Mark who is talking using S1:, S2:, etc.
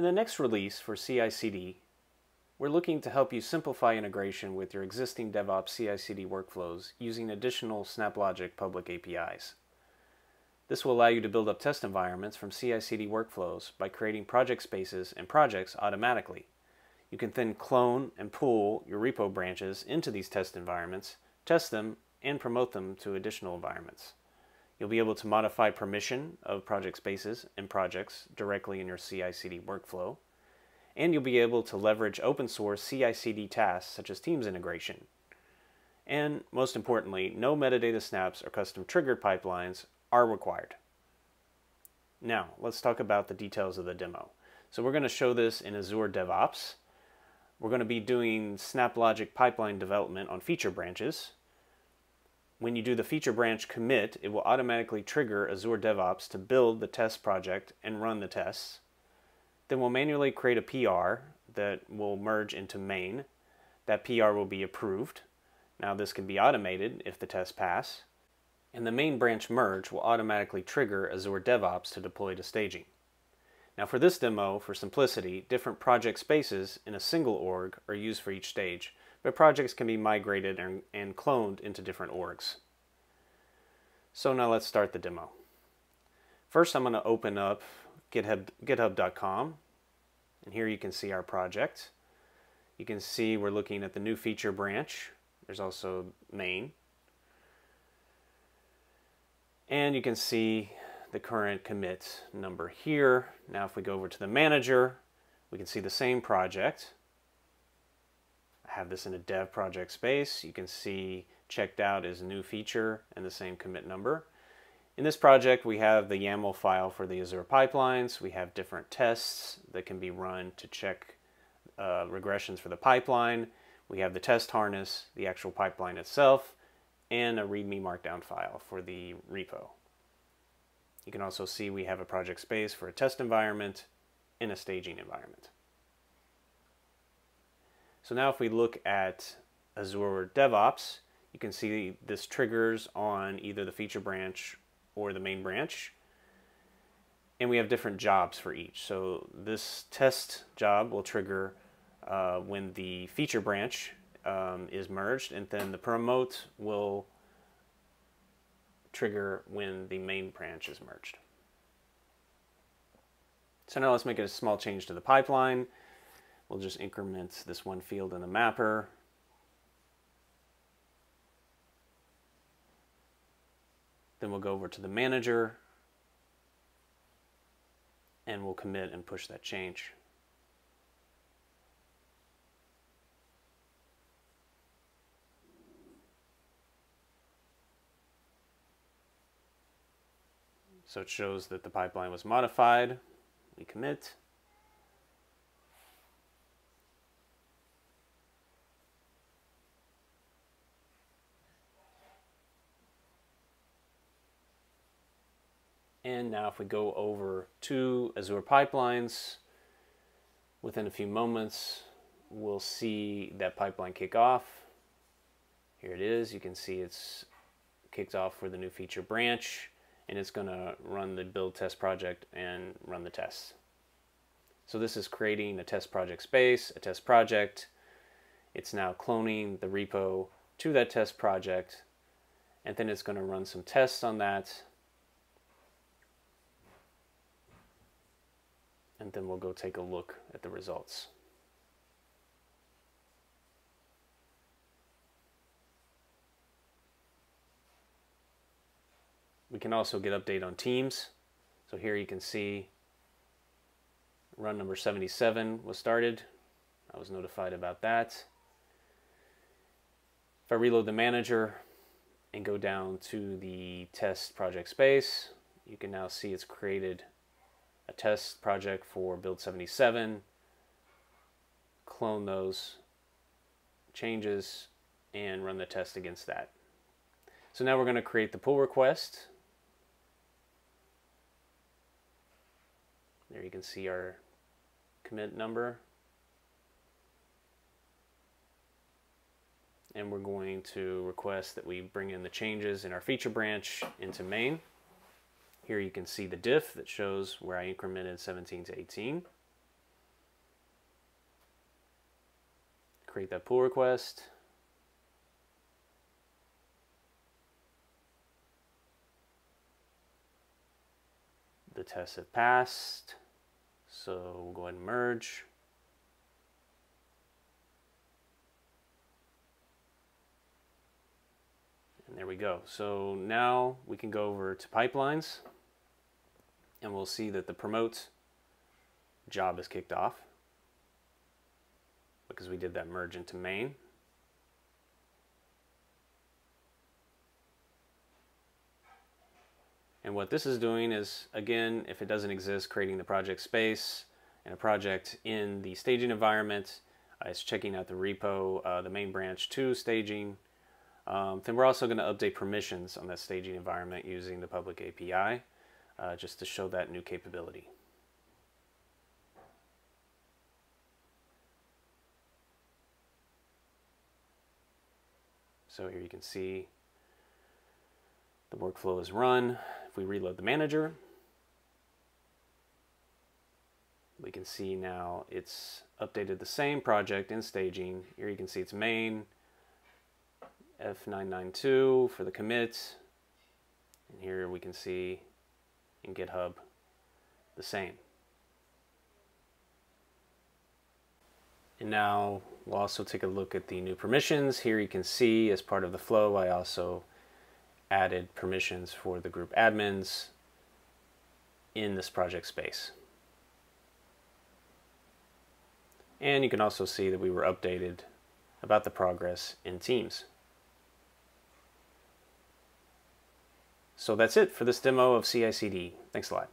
S1: In the next release for CI/CD, we're looking to help you simplify integration with your existing DevOps CI/CD workflows using additional SnapLogic public APIs. This will allow you to build up test environments from CI/CD workflows by creating project spaces and projects automatically. You can then clone and pull your repo branches into these test environments, test them, and promote them to additional environments. You'll be able to modify permission of project spaces and projects directly in your CI/CD workflow. And you'll be able to leverage open source CI/CD tasks such as Teams integration. And most importantly, no metadata snaps or custom triggered pipelines are required. Now, let's talk about the details of the demo. So we're going to show this in Azure DevOps. We're going to be doing SnapLogic pipeline development on feature branches when you do the feature branch commit, it will automatically trigger Azure DevOps to build the test project and run the tests. Then we'll manually create a PR that will merge into main. That PR will be approved. Now this can be automated if the tests pass. And the main branch merge will automatically trigger Azure DevOps to deploy to staging. Now for this demo, for simplicity, different project spaces in a single org are used for each stage, but projects can be migrated and, and cloned into different orgs. So now let's start the demo. First I'm going to open up GitHub, github.com and here you can see our project. You can see we're looking at the new feature branch. There's also main. And you can see the current commit number here. Now if we go over to the manager, we can see the same project have this in a dev project space. You can see checked out is a new feature and the same commit number. In this project, we have the YAML file for the Azure pipelines. We have different tests that can be run to check uh, regressions for the pipeline. We have the test harness, the actual pipeline itself, and a README markdown file for the repo. You can also see we have a project space for a test environment and a staging environment. So now if we look at Azure DevOps, you can see this triggers on either the feature branch or the main branch. And we have different jobs for each. So this test job will trigger uh, when the feature branch um, is merged, and then the promote will trigger when the main branch is merged. So now let's make a small change to the pipeline. We'll just increment this one field in the mapper. Then we'll go over to the manager and we'll commit and push that change. So it shows that the pipeline was modified. We commit. And now if we go over to Azure Pipelines, within a few moments, we'll see that pipeline kick off. Here it is. You can see it's kicked off for the new feature branch, and it's going to run the build test project and run the tests. So this is creating a test project space, a test project. It's now cloning the repo to that test project, and then it's going to run some tests on that and then we'll go take a look at the results. We can also get update on teams. So here you can see run number 77 was started. I was notified about that. If I reload the manager and go down to the test project space, you can now see it's created a test project for build 77, clone those changes, and run the test against that. So now we're going to create the pull request. There you can see our commit number. And we're going to request that we bring in the changes in our feature branch into main. Here you can see the diff that shows where I incremented 17 to 18. Create that pull request. The tests have passed, so we'll go ahead and merge. And there we go. So now we can go over to pipelines and we'll see that the promote job is kicked off because we did that merge into main. And what this is doing is, again, if it doesn't exist, creating the project space and a project in the staging environment. Uh, it's checking out the repo, uh, the main branch to staging. Um, then we're also going to update permissions on that staging environment using the public API uh, just to show that new capability. So here you can see the workflow is run. If we reload the manager, we can see now it's updated the same project in staging. Here you can see it's main, F992 for the commit. And here we can see in GitHub the same. And now we'll also take a look at the new permissions. Here you can see as part of the flow, I also added permissions for the group admins in this project space. And you can also see that we were updated about the progress in Teams. So that's it for this demo of CI/CD. Thanks a lot.